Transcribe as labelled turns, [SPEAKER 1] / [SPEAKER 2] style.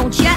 [SPEAKER 1] don't you?